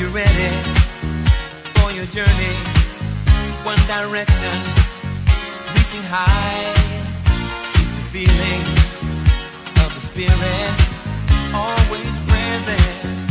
ready for your journey. One direction, reaching high. Keep the feeling of the spirit always present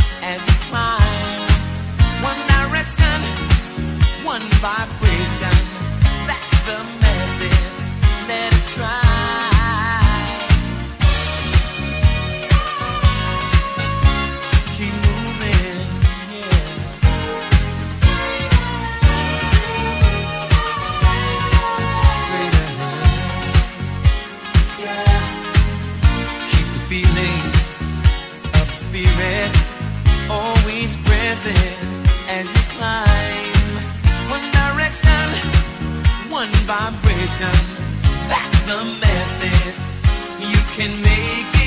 as you climb. One direction, one vibration. That's the message. You can make it.